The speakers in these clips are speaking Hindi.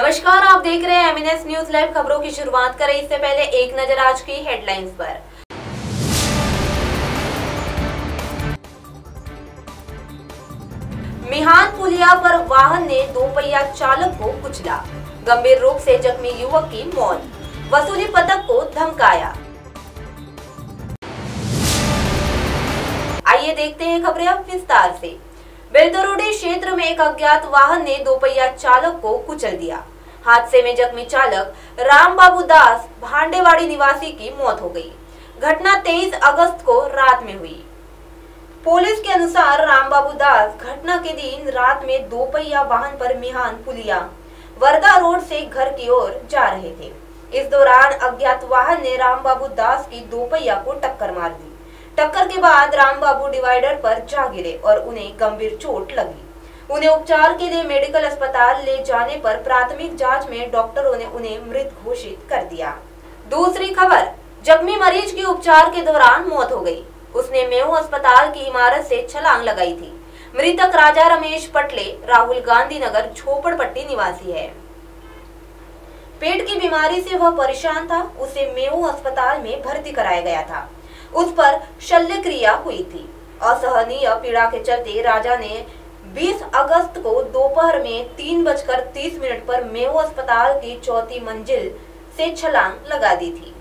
आप देख रहे हैं एमएनएस न्यूज़ लाइव खबरों की शुरुआत करें इससे पहले एक नज़र आज की हेडलाइंस पर। मिहान पुलिया पर वाहन ने दो पहिया चालक को कुचला। गंभीर रूप से जख्मी युवक की मौत। वसूली पदक को धमकाया। आइए देखते हैं खबरें अब विस्तार से। बेलदरोडी क्षेत्र में एक अज्ञात वाहन ने दोपहिया चालक को कुचल दिया। हादसे में जख्मी चालक राम बाबू दास भांडेवाड़ी निवासी की मौत हो गई। घटना 23 अगस्त को रात में हुई। पुलिस के अनुसार रामबाबू दास घटना के दिन रात में दोपहिया वाहन पर मिहान पुलिया वर्धा रोड से घर की ओर जा रहे थे। इस दौरान अज्ञात वाहन ने रामबाबू दास की दोपहिया को टक्कर मार दी। टक्कर के बाद रामबाबू डिवाइडर पर जा गिरे और उन्हें गंभीर चोट लगी। उन्हें उपचार के लिए मेडिकल अस्पताल ले जाने पर प्राथमिक जाँच में डॉक्टरों ने उन्हें मृत घोषित कर दिया। दूसरी खबर, जख्मी मरीज़ की उपचार के दौरान मौत हो गई। उसने मेऊ अस्पताल की इमारत से छलांग लगाई थी। मृतक राजा रमेश पटले, राहुल गांधी नगर झोपड़पट्टी निवासी है। पेट की बीमारी से वह परेशान था, उसे मेहू अस्पताल में भर्ती कराया गया था। उस पर शल्य क्रिया हुई थी। असहनीय पीड़ा के चलते राजा ने 20 अगस्त को दोपहर में तीन बजकर तीस मिनट पर मेऊ अस्पताल की चौथी मंजिल से छलांग लगा दी थी।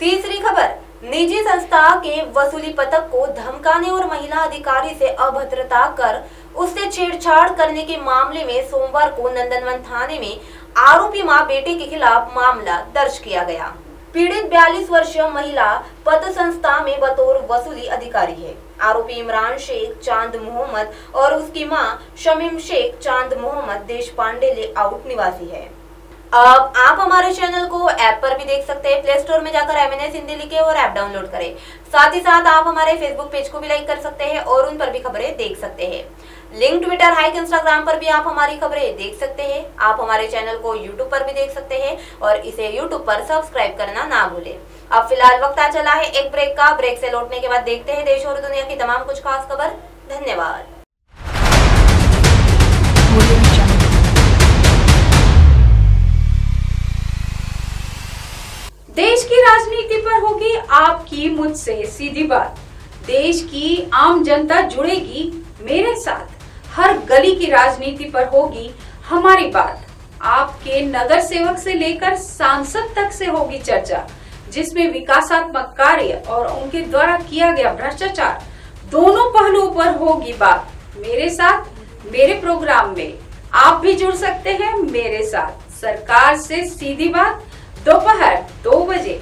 तीसरी खबर, निजी संस्था के वसूली पथक को धमकाने और महिला अधिकारी से अभद्रता कर उससे छेड़छाड़ करने के मामले में सोमवार को नंदनवन थाने में आरोपी माँ बेटे के खिलाफ मामला दर्ज किया गया। पीड़ित 42 वर्षीय महिला पद संस्था में बतौर वसूली अधिकारी है। आरोपी इमरान शेख, चाँद मोहम्मद और उसकी माँ शमीम शेख, चाँद मोहम्मद देश पांडे ले आउट निवासी है। अब आप हमारे चैनल को ऐप पर भी देख सकते हैं प्ले स्टोर में जाकर एम एन एस हिंदी लिखे और ऐप डाउनलोड करें। साथ ही साथ आप हमारे फेसबुक पेज को भी लाइक कर सकते हैं और उन पर भी खबरें देख सकते हैं। लिंक ट्विटर हाइक इंस्टाग्राम पर भी आप हमारी खबरें देख सकते हैं। आप हमारे चैनल को यूट्यूब पर भी देख सकते हैं और इसे यूट्यूब पर सब्सक्राइब करना ना भूले। अब फ़िलहाल वक्त आ चला है एक ब्रेक का। ब्रेक से लौटने के बाद देखते हैं देश और दुनिया की तमाम कुछ खास खबर। धन्यवाद। पर होगी आपकी मुझसे सीधी बात। देश की आम जनता जुड़ेगी मेरे साथ। हर गली की राजनीति पर होगी हमारी बात। आपके नगर सेवक से लेकर सांसद तक से होगी चर्चा, जिसमें विकासात्मक कार्य और उनके द्वारा किया गया भ्रष्टाचार दोनों पहलुओं पर होगी बात। मेरे साथ, मेरे प्रोग्राम में आप भी जुड़ सकते हैं मेरे साथ। सरकार से सीधी बात, दोपहर दो बजे।